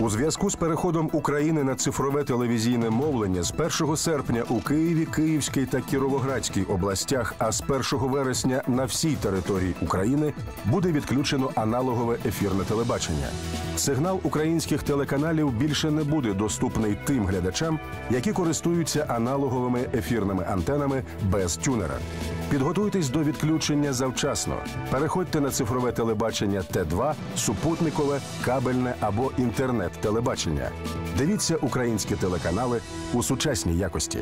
У зв'язку з переходом України на цифрове телевізійне мовлення з 1 серпня у Києві, Київській та Кіровоградській областях, а з 1 вересня на всій території України буде відключено аналогове ефірне телебачення. Сигнал українських телеканалів більше не буде доступний тим глядачам, які користуються аналоговими ефірними антенами без тюнера. Підготуйтесь до відключення завчасно. Переходьте на цифрове телебачення Т2, супутникове, кабельне або інтернет-телебачення. Дивіться українські телеканали у сучасній якості.